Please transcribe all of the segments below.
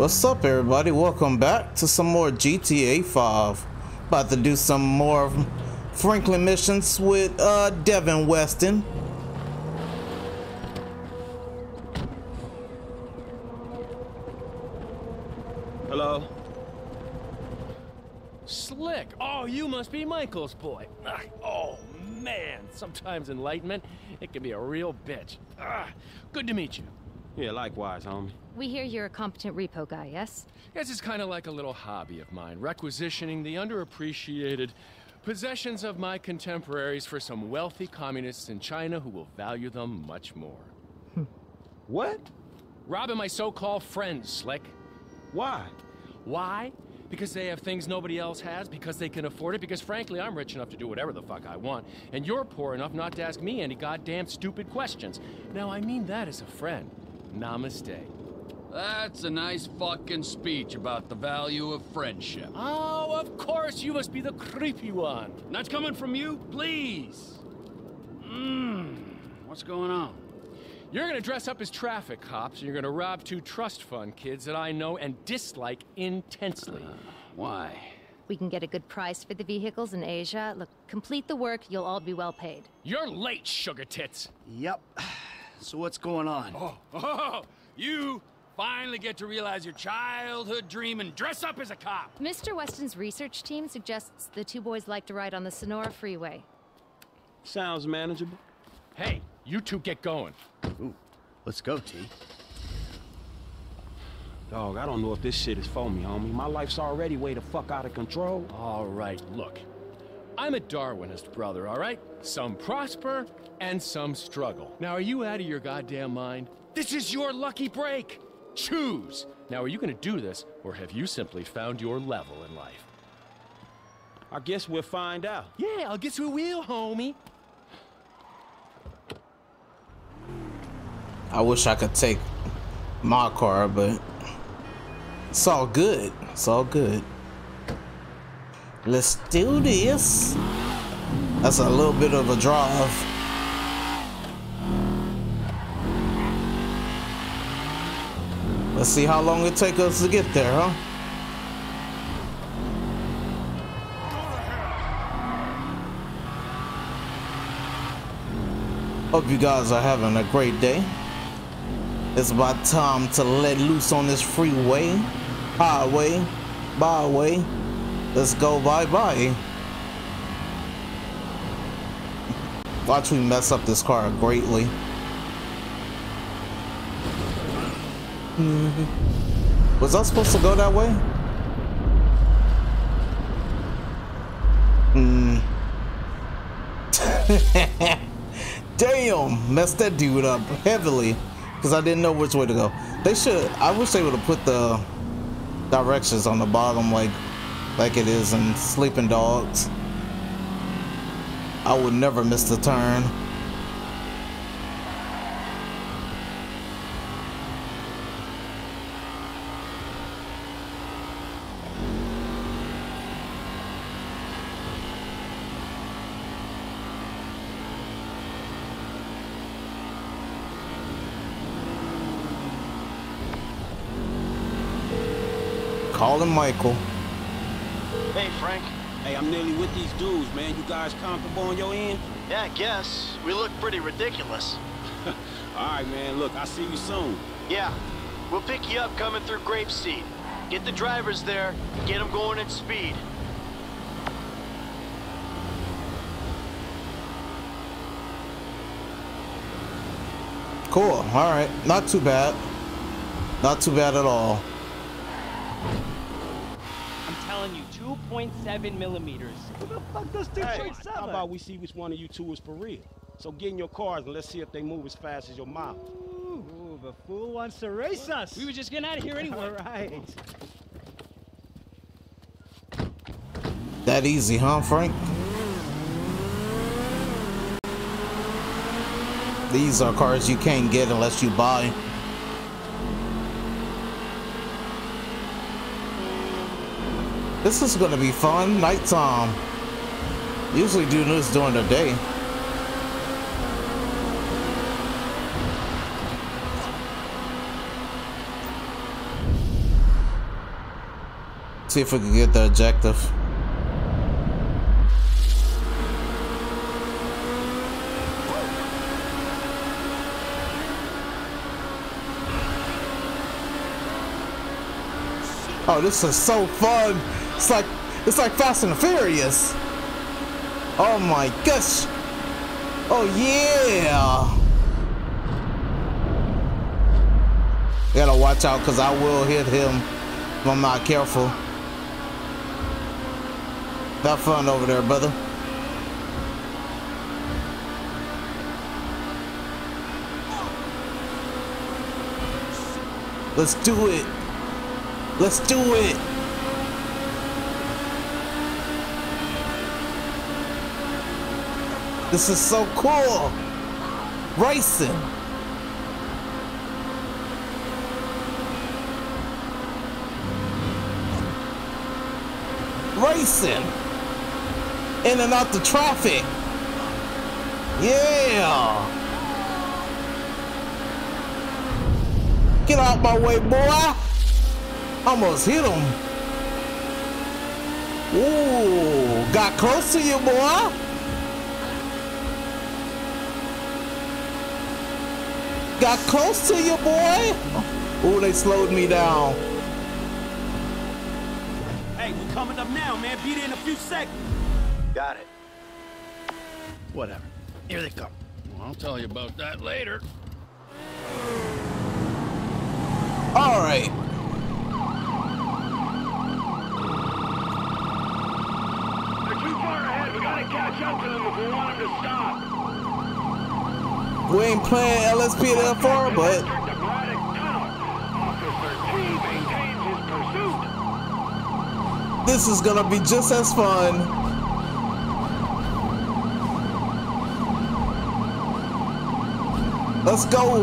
What's up everybody? Welcome back to some more GTA 5. About to do some more Franklin missions with uh, Devin Weston. Hello? Slick! Oh, you must be Michael's boy. Ah, oh, man. Sometimes enlightenment, it can be a real bitch. Ah, good to meet you. Yeah, likewise, homie. We hear you're a competent repo guy, yes? Yes, it's kind of like a little hobby of mine, requisitioning the underappreciated possessions of my contemporaries for some wealthy communists in China who will value them much more. Hmm. What? Robbing my so-called friends, Slick. Why? Why? Because they have things nobody else has, because they can afford it, because frankly, I'm rich enough to do whatever the fuck I want, and you're poor enough not to ask me any goddamn stupid questions. Now, I mean that as a friend. Namaste. That's a nice fucking speech about the value of friendship. Oh, of course, you must be the creepy one. And that's coming from you? Please. Mmm. What's going on? You're gonna dress up as traffic cops, and you're gonna rob two trust fund kids that I know and dislike intensely. Uh, why? We can get a good price for the vehicles in Asia. Look, complete the work, you'll all be well paid. You're late, sugar tits. Yep. So what's going on? Oh, oh, you finally get to realize your childhood dream and dress up as a cop. Mr. Weston's research team suggests the two boys like to ride on the Senora Freeway. Sounds manageable. Hey, you two get going. Ooh, let's go, T. Dog, I don't know if this shit is for me, homie. My life's already way the fuck out of control. All right, look. I'm a Darwinist, brother, all right? Some prosper and some struggle. Now, are you out of your goddamn mind? This is your lucky break. Choose. Now, are you gonna do this, or have you simply found your level in life? I guess we'll find out. Yeah, I'll get you a wheel, homie. I wish I could take my car, but it's all good. It's all good. Let's do this. That's a little bit of a drive. Let's see how long it take us to get there, huh? Hope you guys are having a great day. It's about time to let loose on this freeway, highway, byway. Let's go bye-bye. Watch me mess up this car greatly. Mm -hmm. Was I supposed to go that way? Hmm. Damn, messed that dude up heavily because I didn't know which way to go. They should. I wish they would have put the directions on the bottom like like it is in Sleeping Dogs. I would never miss the turn. Calling Michael. Hey, Frank. Hey, I'm nearly with these dudes, man. You guys comfortable on your end? Yeah, I guess. We look pretty ridiculous. All right, man. Look, I'll see you soon. Yeah. We'll pick you up coming through Grapeseed. Get the drivers there, get them going at speed. Cool. All right. Not too bad. Not too bad at all. I'm telling you, 2.7 millimeters. Who the fuck does 2.7? Hey, how about we see which one of you two is for real? So get in your cars and let's see if they move as fast as your mouth. Ooh, ooh, the fool wants to race us. We were just getting out of here anyway. All right. That easy, huh, Frank? These are cars you can't get unless you buy. This is gonna be fun. Nighttime. Usually do this during the day. See if we can get the objective. Oh, this is so fun. It's like it's like Fast and Furious. Oh my gosh. Oh yeah. Gotta watch out because I will hit him if I'm not careful. Have fun over there, brother. Let's do it. Let's do it. This is so cool. Racing. Racing. In and out the traffic. Yeah. Get out my way, boy. Almost hit him. Ooh, got close to you, boy. Got close to you, boy. Ooh, they slowed me down. Hey, we're coming up now, man. Be there in a few seconds. Got it. Whatever. Here they come. Well, I'll tell you about that later. All right. They're too far ahead. We gotta catch up to them if we want them to stop. We ain't playing LSPDFR, but Enter the Braddock Tunnel. Officer T maintains his pursuit. this is gonna be just as fun. Let's go.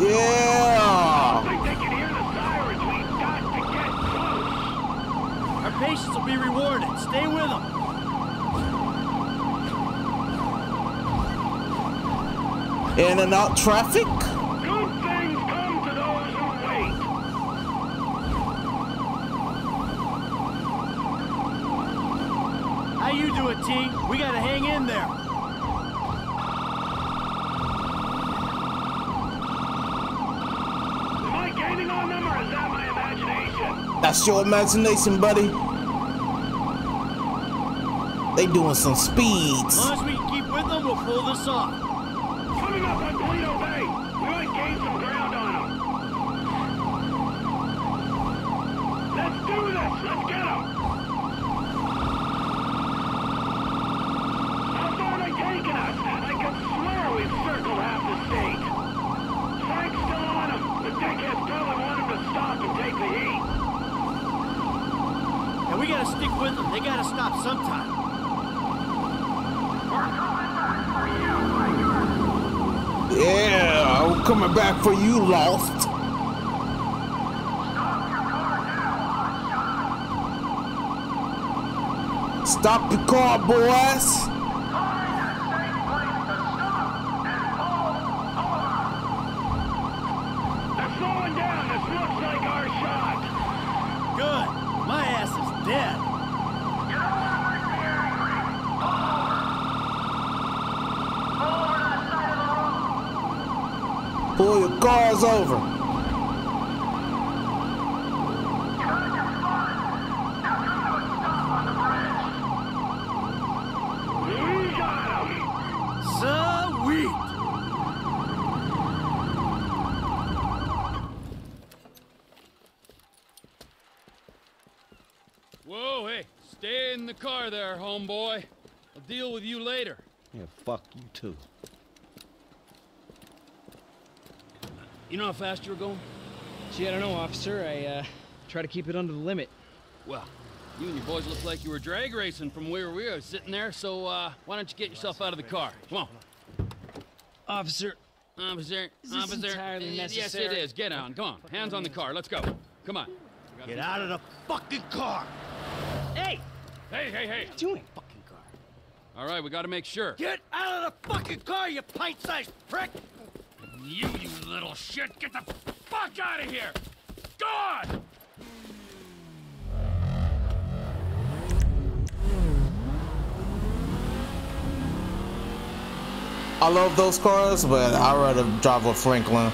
Yeah. think they can hear the sirens. We got to get close. Our patience will be rewarded. Stay with them. In and out traffic. Good things come to those who wait. How you doing, T? We gotta hang in there. Am I gaining on them or is that my imagination? That's your imagination, buddy. They doing some speeds. As long as we can keep with them, we'll pull this off. Coming up on Paleto Bay. We might gain some ground on them. Let's do this. Let's get them. How far are they taking us? I could swear we've circled half the state. Frank's still on them. The dickheads probably want him to stop and take the heat. And we gotta stick with them. They gotta stop sometime. Yeah, I'm coming back for you, Lost. Stop the car, boys. They're slowing down. This looks like our shot. Good. My ass is dead. Pull your cars over. We got 'em. Sweet. Whoa, hey, stay in the car there, homeboy. I'll deal with you later. Yeah, fuck you too. You know how fast you were going? Gee, I don't know, officer. I, uh, try to keep it under the limit. Well, you and your boys look like you were drag racing from where we were sitting there, so uh, why don't you get yourself out of the car? Come on. Officer, Officer, Is this officer. entirely Y- Yes, it is. Get on. Come on. Hands on the car. Let's go. Come on. Get out of the fucking car. hey, Hey, hey, hey. What are you doing fucking car. All right, we got to make sure. Get out of the fucking car, you pint-sized prick. You, you little shit, get the fuck out of here! Gone! I love those cars, but I'd rather drive a Franklin.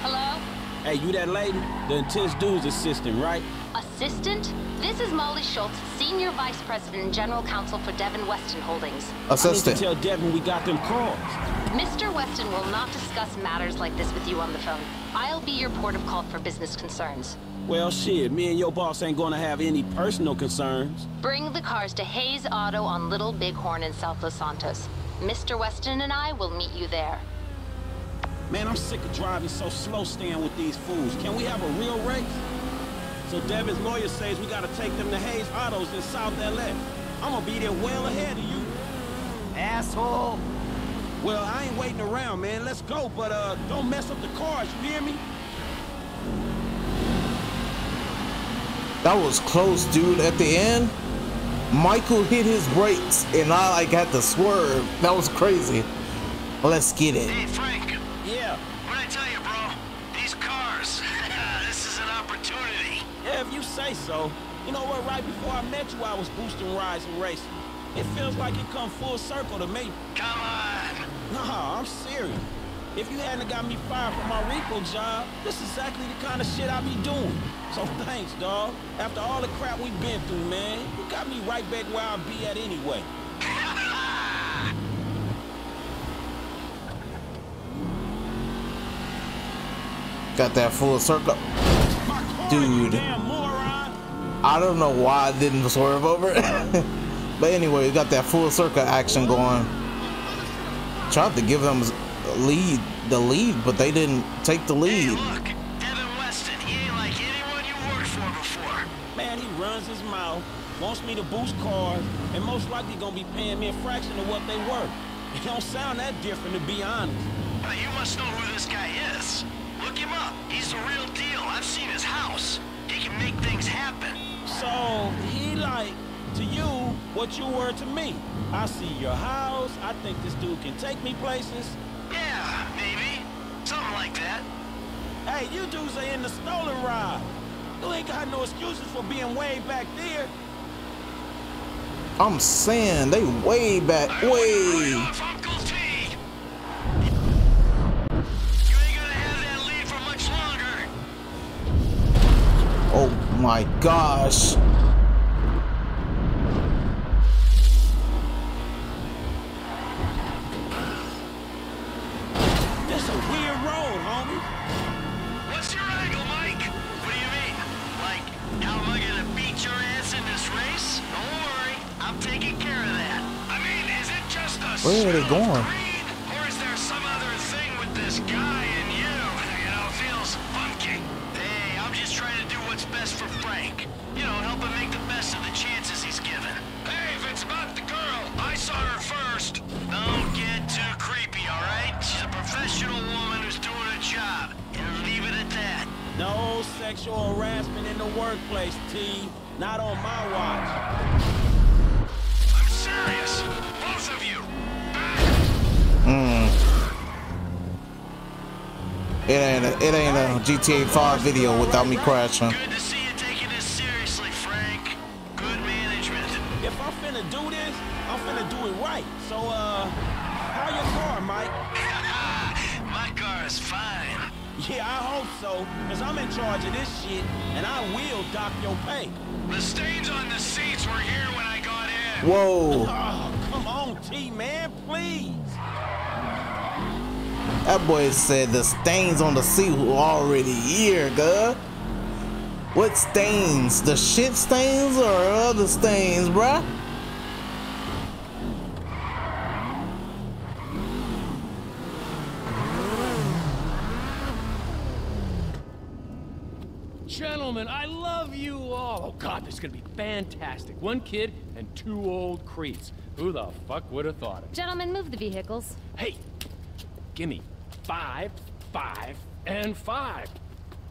Hello? Hey, you that lady? The intense dude's assistant, right? Assistant? This is Molly Schultz, Senior Vice President and General Counsel for Devin Weston Holdings. Assistant. I need to tell Devin we got them cars. Mr. Weston will not discuss matters like this with you on the phone. I'll be your port of call for business concerns. Well, shit, me and your boss ain't gonna have any personal concerns. Bring the cars to Hayes Auto on Little Bighorn in South Los Santos. Mr. Weston and I will meet you there. Man, I'm sick of driving so slow staying with these fools. Can we have a real race? So Devin's lawyer says we gotta take them to Hayes Autos in South LA. I'm gonna be there well ahead of you. Asshole! Well, I ain't waiting around, man. Let's go, but uh, don't mess up the cars, you hear me? That was close, dude. At the end, Michael hit his brakes and I like had to swerve. That was crazy. Let's get it. Hey, Frank. Yeah. What'd I tell you, bro? These cars. this is an opportunity. Yeah, if you say so. You know what, right before I met you, I was boosting rides and racing. It feels like it come full circle to me. Come on. Nah, I'm serious. If you hadn't got me fired from my repo job, this is exactly the kind of shit I be doing. So thanks, dawg. After all the crap we've been through, man, you got me right back where I be at anyway. Got that full circle. Dude. You damn moron! I don't know why I didn't swerve over it. but anyway, we got that full circle action going. Tried to give them lead the lead, but they didn't take the Hey, lead. look. Devin Weston. He ain't like anyone you worked for before. Man, he runs his mouth, wants me to boost cars, and most likely gonna be paying me a fraction of what they worth. It don't sound that different, to be honest. Now, you must know who this guy is. Look him up. He's the real deal. I've seen his house. He can make things happen. So, he like, to you, what you were to me. I see your house, I think this dude can take me places. Yeah, maybe. Something like that. Hey, you dudes are in the stolen ride. You ain't got no excuses for being way back there. I'm saying they way back, I right way. My gosh. This a weird road, homie. What's your angle, Mike? What do you mean? Like, how am I gonna beat your ass in this race? Don't worry, I'm taking care of that. I mean, is it just a Where are they going? Sexual harassment in the workplace, T. Not on my watch. I'm serious. Both of you. Mm. It ain't a, it ain't a GTA 5 video without me crashing. Boy said the stains on the seat were already here, guh. What stains? The shit stains or other stains, bruh? Gentlemen, I love you all. Oh God, this is gonna be fantastic. One kid and two old creeps. Who the fuck would have thought it? Gentlemen, move the vehicles. Hey, gimme five, five, and five.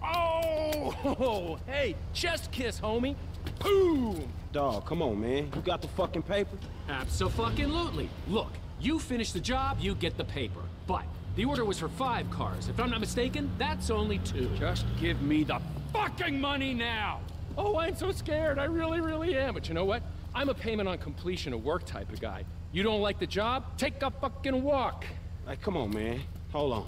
Oh, hey, chest kiss, homie. Boom. Dog, come on, man. You got the fucking paper? Absolutely. Look, You finish the job, you get the paper. But the order was for five cars. If I'm not mistaken, that's only two. Just give me the fucking money now! Oh, I'm so scared. I really, really am. But you know what? I'm a payment on completion of work type of guy. You don't like the job? Take a fucking walk. Like, come on, man. Hold on.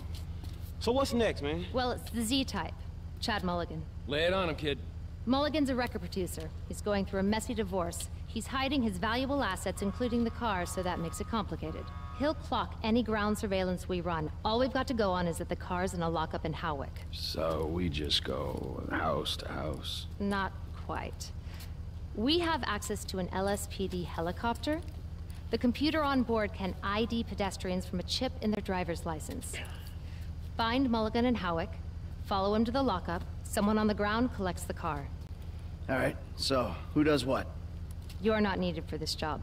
So what's next, man? Well, it's the Z-type. Chad Mulligan. Lay it on him, kid. Mulligan's a record producer. He's going through a messy divorce. He's hiding his valuable assets, including the car, so that makes it complicated. He'll clock any ground surveillance we run. All we've got to go on is that the car's in a lockup in Howick. So we just go house to house. Not quite. We have access to an LSPD helicopter. The computer on board can ID pedestrians from a chip in their driver's license. Find Mulligan and Howick, follow him to the lockup, someone on the ground collects the car. All right, so who does what? You're not needed for this job.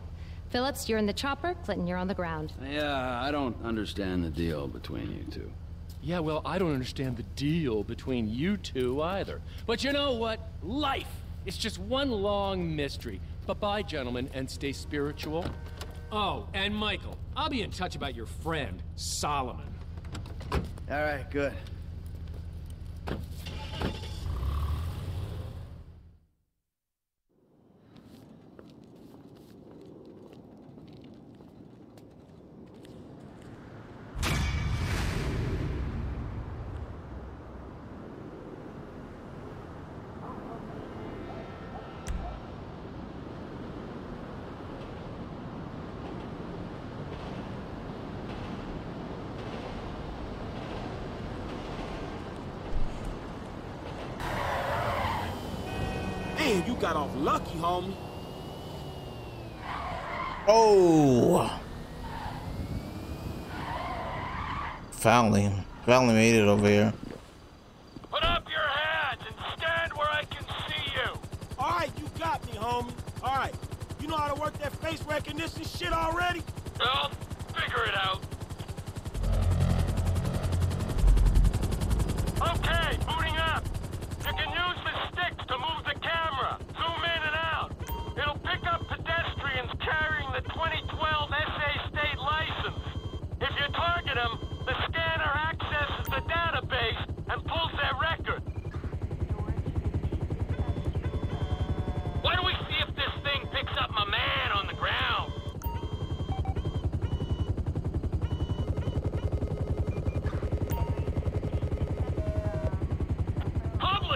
Phillips, you're in the chopper, Clinton, you're on the ground. Yeah, I don't understand the deal between you two. Yeah, well, I don't understand the deal between you two either. But you know what? Life! It's just one long mystery. Bye-bye, gentlemen, and stay spiritual. Oh, and Michael, I'll be in touch about your friend, Solomon. All right, good. Man, you got off lucky, homie. Oh. Finally, finally made it over here.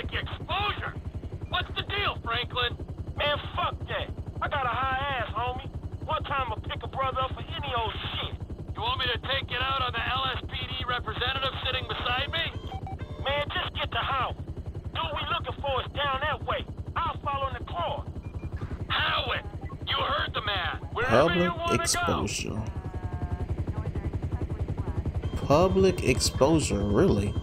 Public exposure? What's the deal, Franklin? Man, fuck that. I got a high ass, homie. One time I'll pick a brother up for any old shit. You want me to take it out on the LSPD representative sitting beside me? Man, just get the house. Dude we looking for is down that way. I'll follow in the car. Howard, you heard the man. Wherever you Public want to go. exposure. Public exposure, really?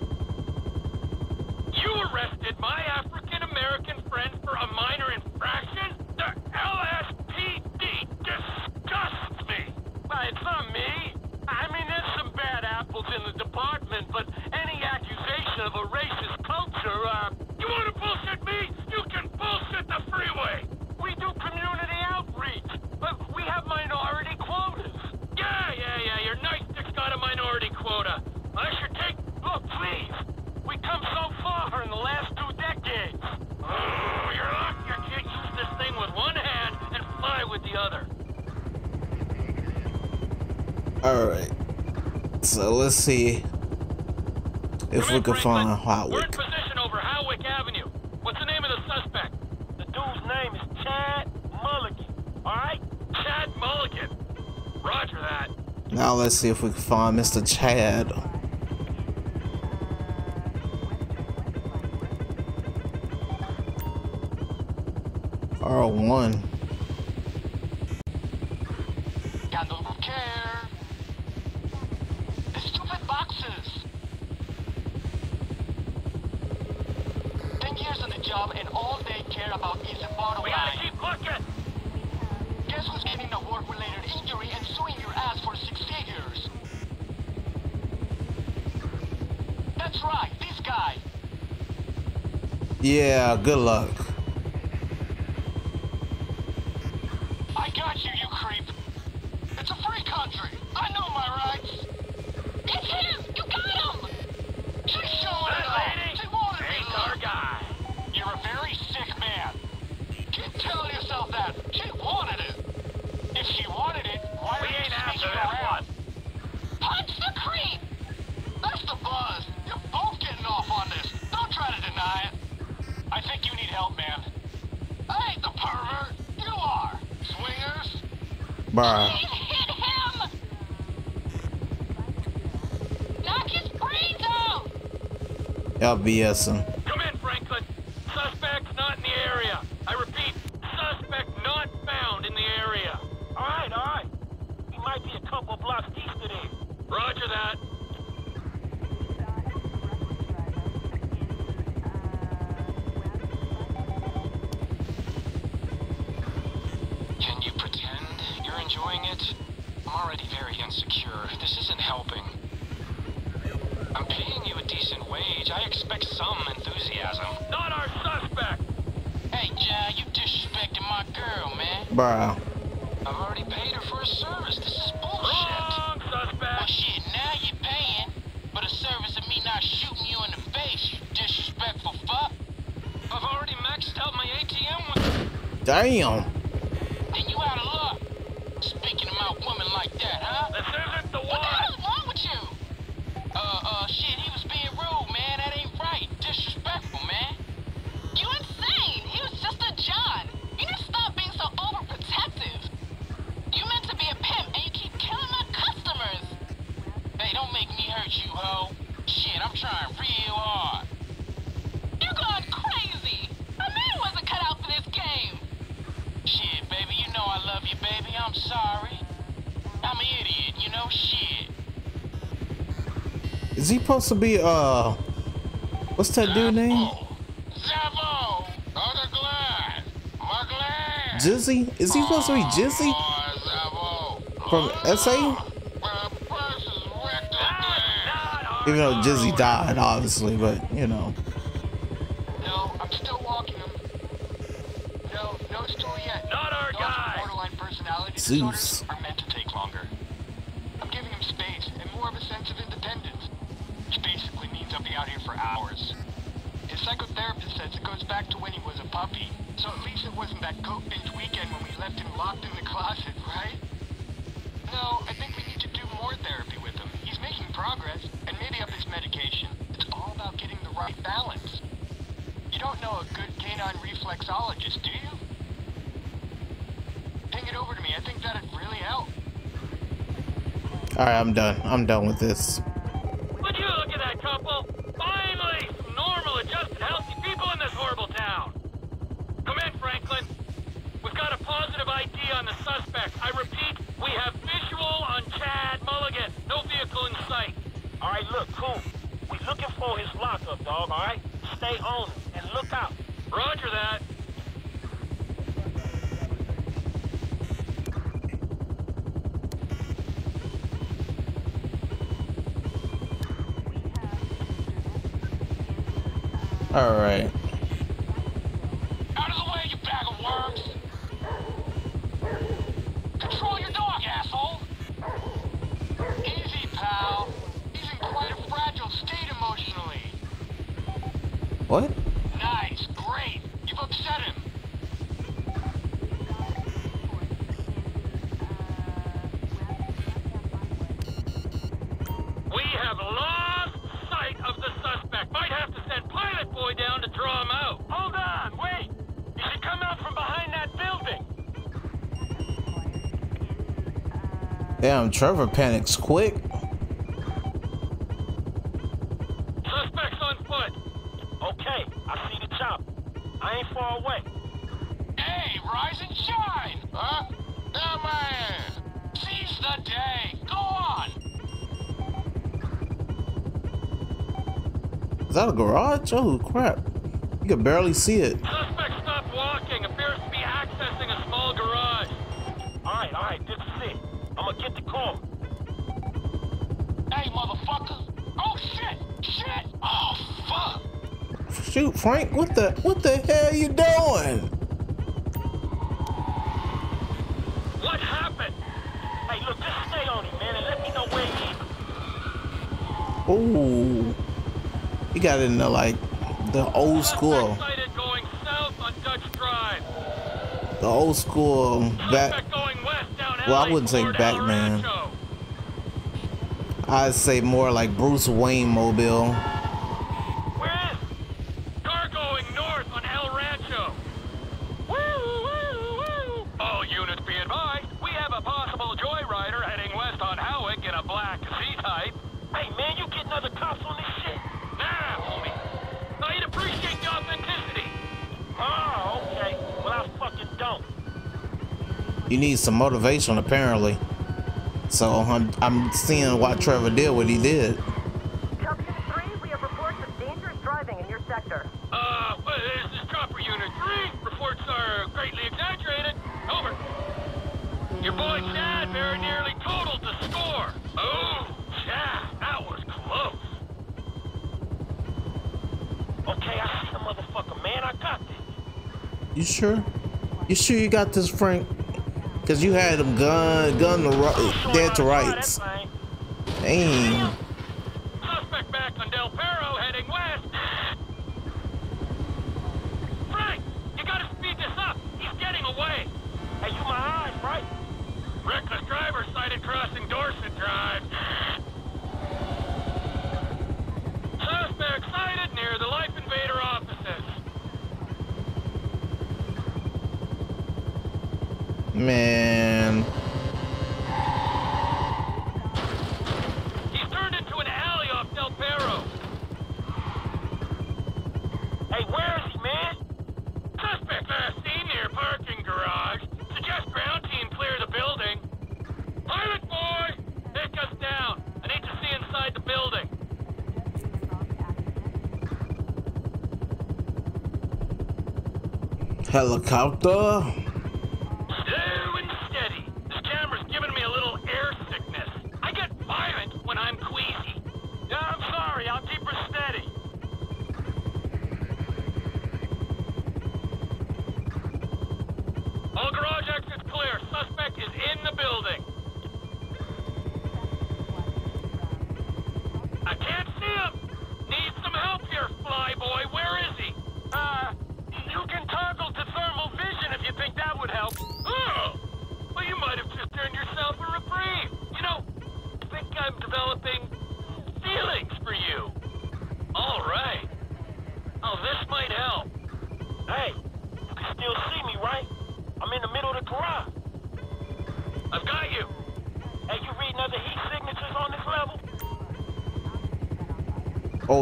Let's see if we can find We're Hotwick. position over Howick Avenue. What's the name of the suspect? The dude's name is Chad Mulligan. All right? Chad Mulligan. Roger that. Now let's see if we can find Mr. Chad. R1. Yeah, good luck. BSing. Come in, Franklin. Suspect's not in the area. I repeat, suspect not found in the area. All right, all right. He might be a couple blocks east of there. Roger that. Can you pretend you're enjoying it? I'm already very insecure. This isn't helping. Decent wage. I expect some enthusiasm. Not our suspect. Hey, John, you disrespecting my girl, man. Bruh. I've already paid her for a service. This is bullshit. Wrong suspect. Well, shit, now you're paying for the service of me not shooting you in the face, you disrespectful fuck. I've already maxed out my ATM with... Damn. Supposed to be uh what's that dude name? Zavo! Other glass! My glass! Jizzy? Is he supposed to be Jizzy? Oh, From SA? My purse is wrecked again! Even though Jizzy died, obviously, but you know. No, I'm still walking him. No, no story yet. Not our Dogs guy. borderline personality Zeus. It goes back to when he was a puppy, so at least it wasn't that coke binge weekend when we left him locked in the closet, right? No, I think we need to do more therapy with him. He's making progress, and maybe up his medication. It's all about getting the right balance. You don't know a good canine reflexologist, do you? Ping it over to me. I think that'd really help. Alright, I'm done. I'm done with this. What? Nice, great. You've upset him. We have lost sight of the suspect. Might have to send Pilot Boy down to draw him out. Hold on, wait. He should come out from behind that building. Damn, Trevor panics quick. Garage? Oh crap. You can barely see it. Suspect stopped walking. Appears to be accessing a small garage. All right, all right, this is it. I'm gonna get the call. Hey, motherfucker! Oh, shit! Shit! Oh, fuck! Shoot, Frank, what the what the hell are you doing? What happened? Hey, look, just stay on him, man, and let me know where he is. Ooh. Got into like the old school. Sighted going south on Dutch Drive. The old school back. Suspect going west down Well, I wouldn't say Batman. I'd say more like Bruce Wayne mobile. You need some motivation, apparently. So I'm, I'm seeing why Trevor did what he did. Compton 3, we have reports of dangerous driving in your sector. Uh, this is Chopper Unit 3. Reports are greatly exaggerated. Over. Your boy Chad very nearly totaled the score. Oh, Chad, that was close. Okay, I see the motherfucker, man. I got this. You sure? You sure you got this, Frank? Cause you had them gun, gun to right, dead to rights. Dang. Suspect back on Del Perro heading west. Frank, you gotta speed this up. He's getting away. Hey, you my eyes, right? Reckless driver sighted crossing Dorset Drive. Suspect sighted near the Life Invader offices. Man. He's turned into an alley off Del Perro. Hey, where is he, man? Suspect last seen near parking garage. Suggest ground team clear the building. Pilot boy, take us down. I need to see inside the building. Helicopter?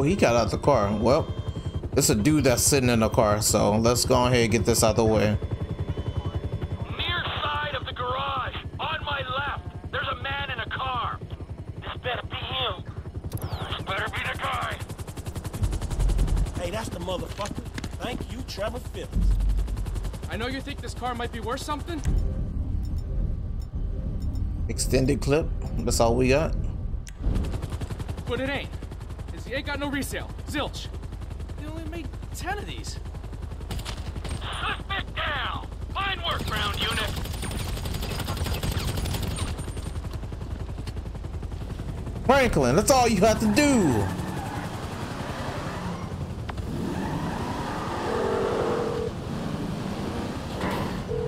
He got out the car. Well, it's a dude that's sitting in the car, so let's go ahead and get this out the way. Near side of the garage. On my left. There's a man in a car. This better be him. This better be the guy. Hey, that's the motherfucker. Thank you, Trevor Phillips. I know you think this car might be worth something. Extended clip. That's all we got. But it ain't. Cause he ain't got no resale. Zilch. They only made 10 of these. Suspect down. Fine work, ground unit. Franklin, that's all you have to do.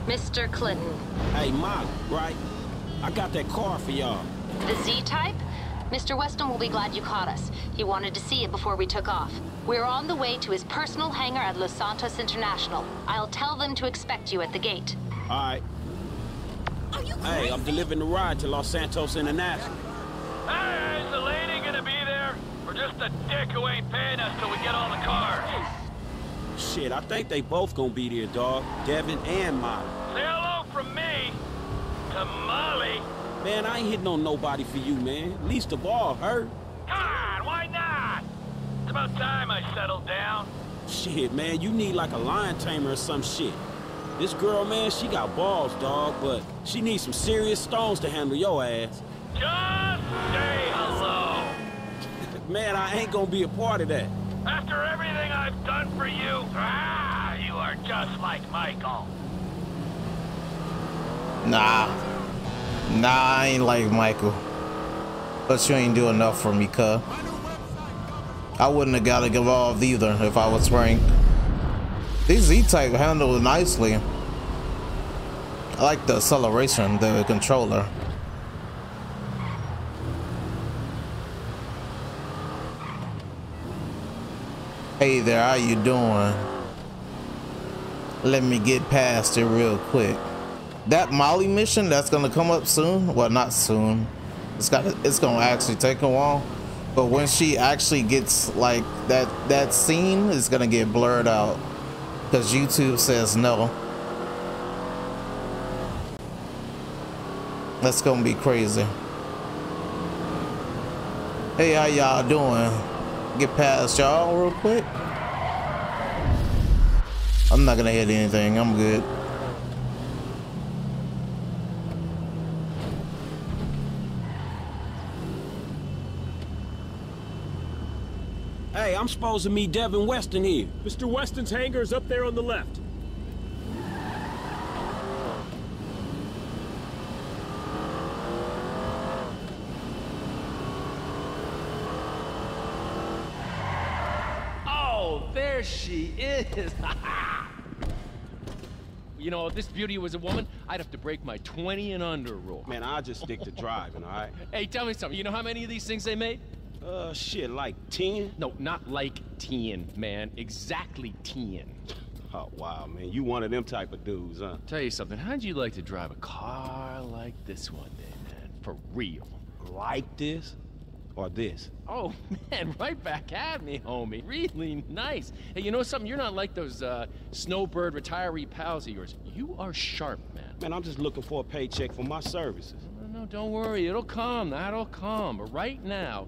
Mr. Clinton, Hey, Molly, right? I got that car for y'all. the Z-Type? Mr. Weston will be glad you caught us. He wanted to see it before we took off. We're on the way to his personal hangar at Los Santos International. I'll tell them to expect you at the gate. All right. Hey, I'm delivering the ride to Los Santos International. Hey, is the lady gonna be there? Or just a dick who ain't paying us till we get all the cars? Shit, I think they both gonna be there, dog. Devin and Molly. Say hello from me to Molly. Man, I ain't hitting on nobody for you, man. Least of all her. Come on, why not? It's about time I settled down. Shit, man, you need like a lion tamer or some shit. This girl, man, she got balls, dog, but she needs some serious stones to handle your ass. Just say hello. Man, I ain't gonna be a part of that. After everything I've done for you, ah, you are just like Michael. Nah. Nah, I ain't like Michael. But you ain't do enough for me, cuh. I wouldn't have got involved either if I was Frank. These Z-Type handle nicely. I like the acceleration, the controller. Hey there, how you doing? Let me get past it real quick. That Molly mission that's gonna come up soon. Well, not soon. It's got. It's gonna actually take a while. But when she actually gets like that, that scene is gonna get blurred out because YouTube says no. That's gonna be crazy. Hey, how y'all doing? Get past y'all real quick. I'm not gonna hit anything. I'm good. Hey, I'm supposed to meet Devin Weston here. Mr. Weston's hangar is up there on the left. Oh, there she is. you know, if this beauty was a woman, I'd have to break my 20 and under rule. Man, I'll just stick to driving, all right? Hey, tell me something. You know how many of these things they made? Uh, shit, like 10? No, not like 10, man. Exactly 10. Oh, wow, man. You one of them type of dudes, huh? Tell you something. How'd you like to drive a car like this one day, man? For real. Like this? Or this? Oh, man, right back at me, homie. Really nice. Hey, you know something? You're not like those uh, snowbird retiree pals of yours. You are sharp, man. Man, I'm just looking for a paycheck for my services. No, no, don't worry. It'll come. That'll come. But right now,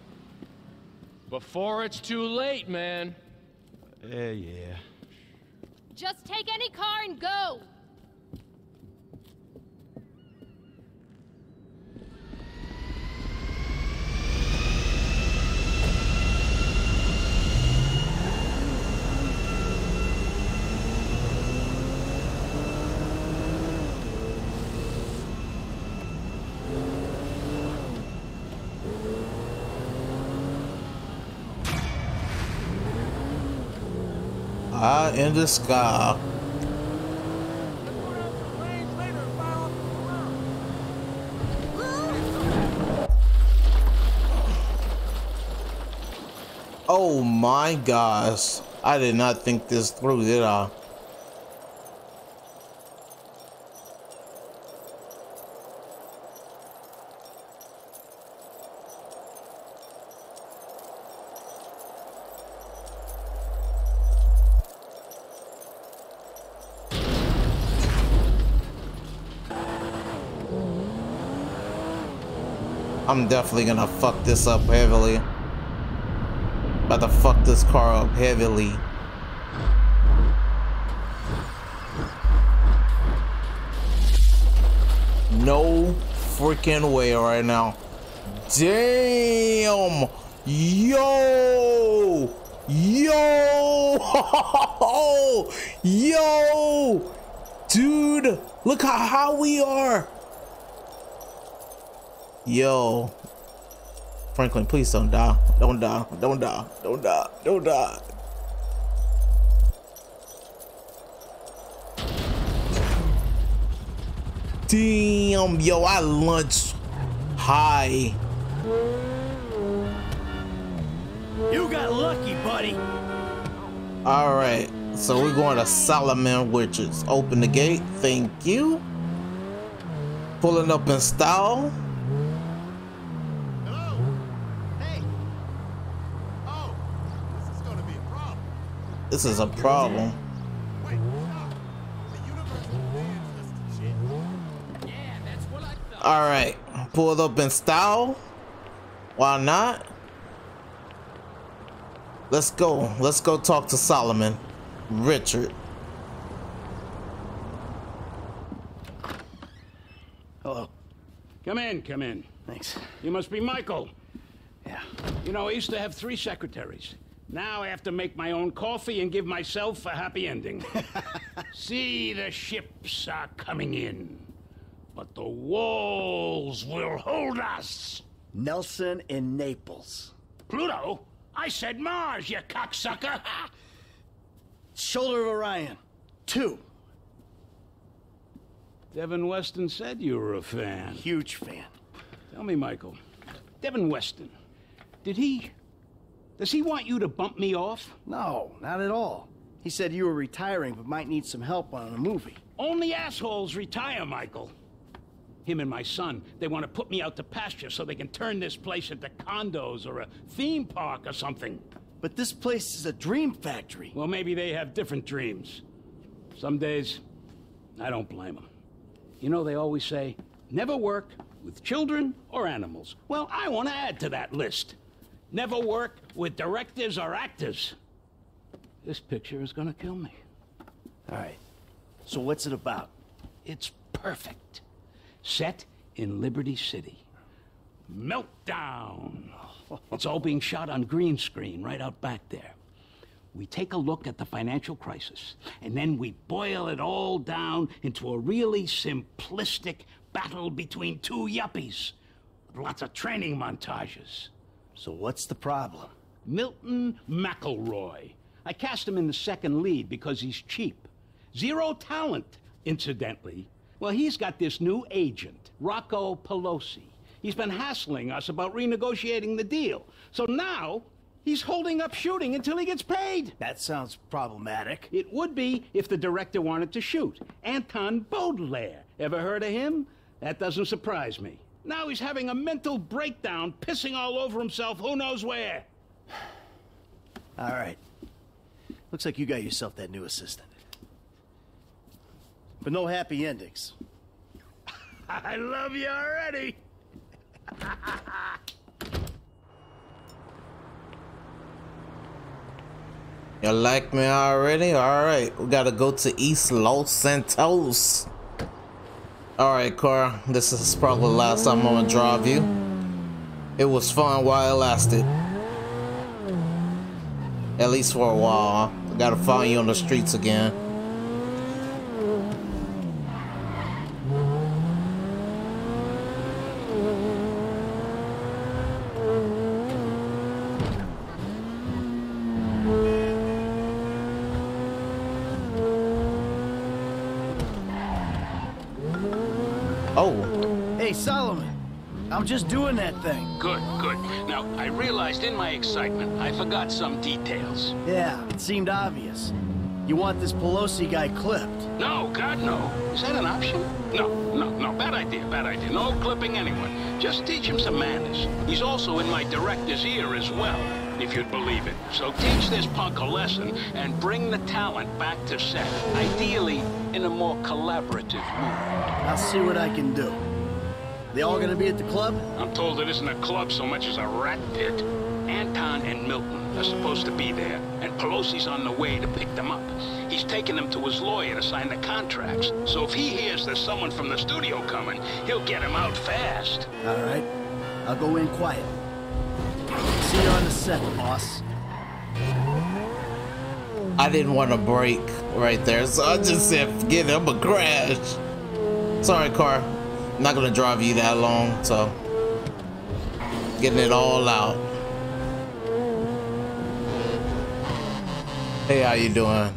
Before it's too late, man. Yeah, yeah. Just take any car and go! Eye in the sky. Oh my gosh. I did not think this through, did I? I'm definitely gonna fuck this up heavily. About to fuck this car up heavily. No freaking way right now. Damn! Yo! Yo! Yo! Dude, look how high we are. Yo. Franklin, please don't die. Don't die. Don't die. Don't die. Don't die. Damn, yo, I lunch high. You got lucky, buddy. All right, so we're going to Solomon Richards. Open the gate. Thank you. Pulling up in style. This is a problem. All right, pulled up in style. Why not? Let's go. Let's go talk to Solomon. Richard. Hello. Come in, come in. Thanks. You must be Michael. Yeah. You know, I used to have three secretaries. Now I have to make my own coffee and give myself a happy ending. See, the ships are coming in. But the walls will hold us. Nelson in Naples. Pluto? I said Mars, you cocksucker! Shoulder of Orion. Two. Devin Weston said you were a fan. Huge fan. Tell me, Michael. Devin Weston, did he... Does he want you to bump me off? No, not at all. He said you were retiring but might need some help on a movie. Only assholes retire, Michael. Him and my son, they want to put me out to pasture so they can turn this place into condos or a theme park or something. But this place is a dream factory. Well, maybe they have different dreams. Some days, I don't blame them. You know, they always say, never work with children or animals. Well, I want to add to that list. Never work with directors or actors. This picture is gonna kill me. All right. So what's it about? It's perfect. Set in Liberty City. Meltdown. It's all being shot on green screen right out back there. We take a look at the financial crisis, and then we boil it all down into a really simplistic battle between two yuppies. With lots of training montages. So what's the problem? Milton McElroy. I cast him in the second lead because he's cheap. Zero talent, incidentally. Well, he's got this new agent, Rocco Pelosi. He's been hassling us about renegotiating the deal. So now, he's holding up shooting until he gets paid. That sounds problematic. It would be if the director wanted to shoot. Anton Beaudelaire. Ever heard of him? That doesn't surprise me. Now he's having a mental breakdown, pissing all over himself who knows where. All right. Looks like you got yourself that new assistant. But no happy endings. I love you already. You like me already? Alright, we gotta go to East Los Santos. Alright, Car, this is probably the last time I'm gonna drive you. It was fun while it lasted. At least for a while. I gotta find you on the streets again. Oh. Hey, Solomon. I'm just doing that thing. Good, good. Now, I realized in my excitement I forgot some details. Yeah, it seemed obvious. You want this Pelosi guy clipped. No, God, no. Is that an option? No, no, no. Bad idea, bad idea. No clipping anyone. Just teach him some manners. He's also in my director's ear as well, if you'd believe it. So teach this punk a lesson and bring the talent back to set. Ideally, in a more collaborative mood. I'll see what I can do. They all gonna be at the club? I'm told it isn't a club so much as a rat pit. Anton and Milton are supposed to be there, and Pelosi's on the way to pick them up. He's taking them to his lawyer to sign the contracts. So if he hears there's someone from the studio coming, he'll get him out fast. All right. I'll go in quiet. See you on the set, boss. I didn't want to break right there, so I just said, forget it, I'm gonna crash. Sorry, car. Not gonna drive you that long, so getting it all out. Hey, how you doing?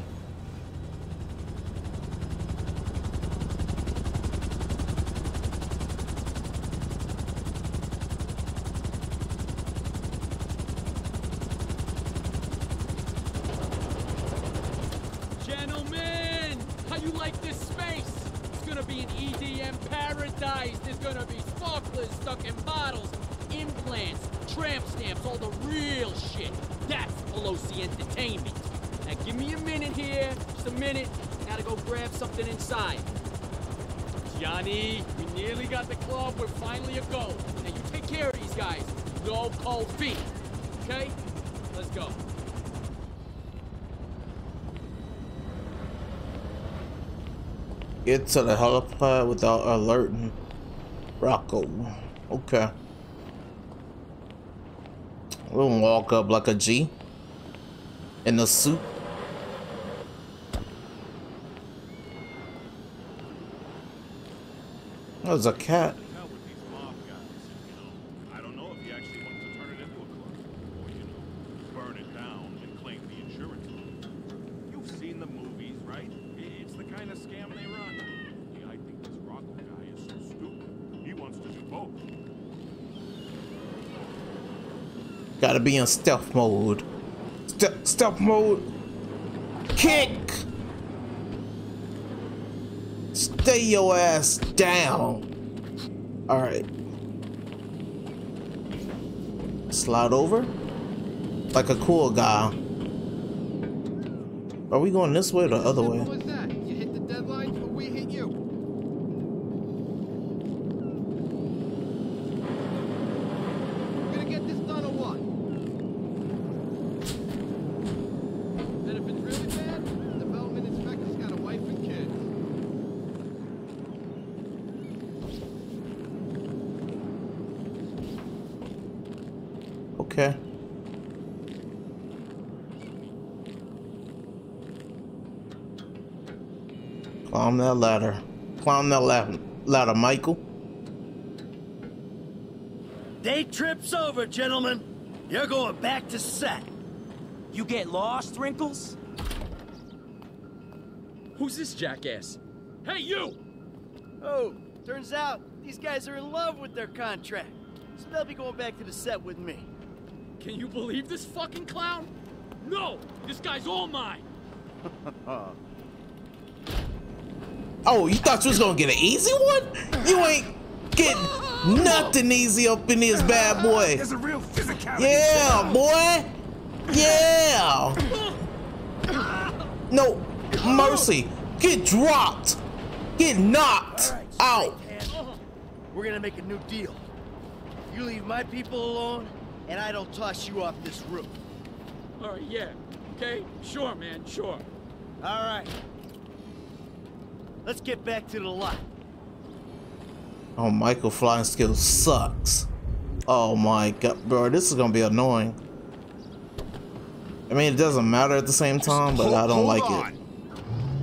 Gentlemen, how you like this space? It's gonna be an EDM paradise. There's gonna be sparklers stuck in bottles, implants, tramp stamps, all the real shit. That's Pelosi Entertainment. Now give me a minute here, just a minute. Gotta go grab something inside. Johnny, we nearly got the club. We're finally a go. guys. No cold feet. Okay? Let's go. Get to the helipad without alerting Rocco. Okay. We'll walk up like a G in the suit. There's a cat. I don't know if he actually wants to turn it into a club. Or, you know, burn it down and claim the insurance. You've seen the movies, right? I- It's the kind of scam they run. Yeah, I think this Rocco guy is so stupid. He wants to do both. Gotta be in stealth mode. Ste stealth mode. Kick! Stay your ass down. Alright. Slide over. Like a cool guy. Are we going this way or the other way? What was that? You hit the deadline, or we hit you? Gonna get this done or what? And if it's really bad, the development inspector's got a wife and kids. Okay. Climb that ladder. Climb that ladder, ladder, Michael. Day trip's over, gentlemen. You're going back to set. You get lost, Wrinkles? Who's this jackass? Hey, you! Oh, turns out these guys are in love with their contract. So they'll be going back to the set with me. Can you believe this fucking clown? No! This guy's all mine! Oh, you thought you was gonna get an easy one? You ain't getting nothing easy up in this bad boy. There's a real physicality. Yeah, boy. Yeah. No mercy. Get dropped. Get knocked out. We're gonna make a new deal. You leave my people alone, and I don't toss you off this roof. Alright, yeah. Okay? Sure, man, sure. All right. Let's get back to the lot. Oh, Michael flying skill sucks. Oh my god, bro, this is gonna be annoying. I mean, it doesn't matter at the same time, but I don't like it.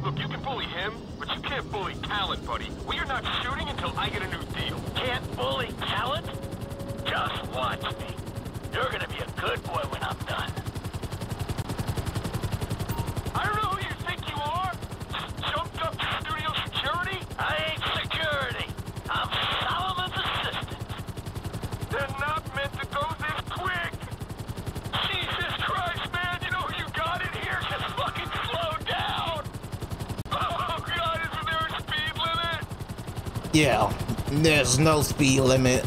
Look, you can bully him, but you can't bully talent, buddy. We are not shooting until I get a new deal. Can't bully talent? Just watch me. You're gonna be a good boy when I'm done. Yeah, there's no speed limit.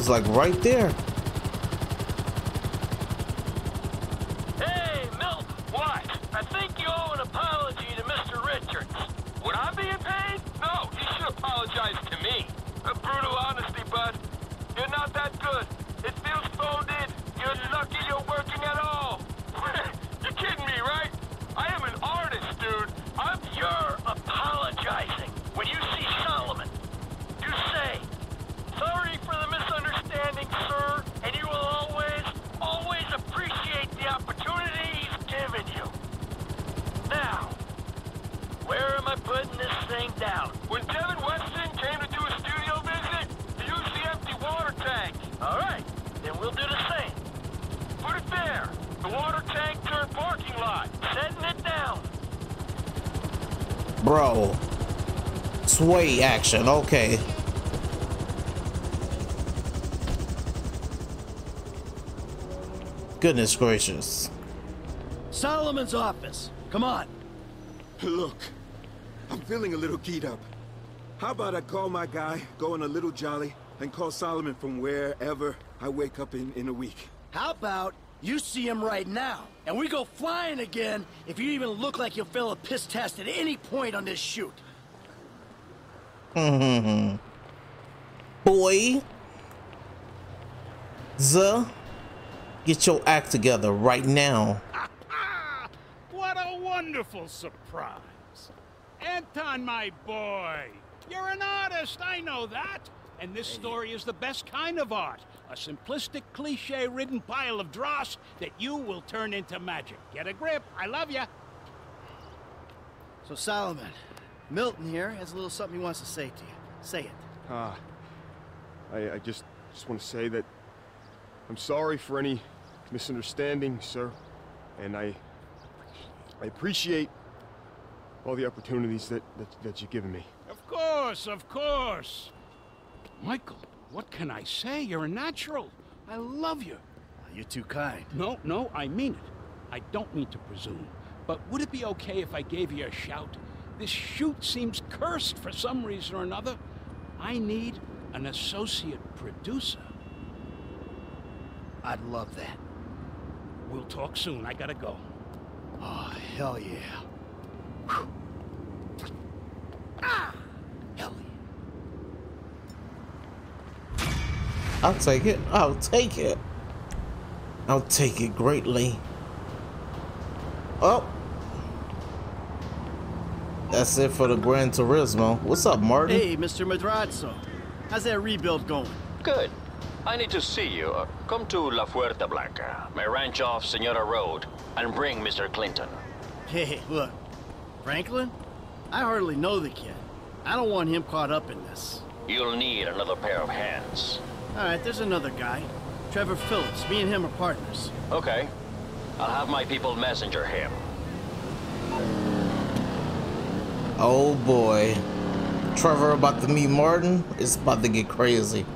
Was like right there. Bro. Sway action, okay. Goodness gracious. Solomon's office. Come on. Look, I'm feeling a little keyed up. How about I call my guy, go on a little jolly, and call Solomon from wherever I wake up in, in a week? How about you see him right now, and we go flying again if you even look like you'll fail a piss test at any point on this shoot. Hmm. Boy. The. Get your act together right now. What a wonderful surprise. Anton, my boy. You're an artist, I know that. And this story is the best kind of art. A simplistic, cliche-ridden pile of dross that you will turn into magic. Get a grip. I love you. So, Solomon, Milton here has a little something he wants to say to you. Say it. Ah, I, I just just want to say that I'm sorry for any misunderstanding, sir, and I I appreciate all the opportunities that that, that you've given me. Of course, of course. Michael, what can I say? You're a natural. I love you. You're too kind. No, no, I mean it. I don't mean to presume. But would it be okay if I gave you a shout? This shoot seems cursed for some reason or another. I need an associate producer. I'd love that. We'll talk soon. I gotta go. Oh, hell yeah. Whew. Ah! Hell I'll take it. I'll take it. I'll take it greatly. Oh. That's it for the Gran Turismo. What's up, Martin? Hey, Mr. Madrazo. How's that rebuild going? Good. I need to see you. Uh, come to La Fuente Blanca, my ranch off Senora Road, and bring Mr. Clinton. Hey, look. Franklin? I hardly know the kid. I don't want him caught up in this. You'll need another pair of hands. All right, there's another guy. Trevor Phillips. Me and him are partners. Okay. I'll have my people messenger him. Oh boy. Trevor about to meet Martin. It's about to get crazy.